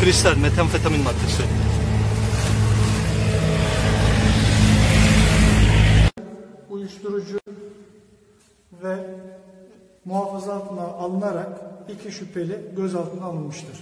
Kristal metamfetamin maddesi. Uyuşturucu ve muhafaza altına alınarak iki şüpheli gözaltına alınmıştır.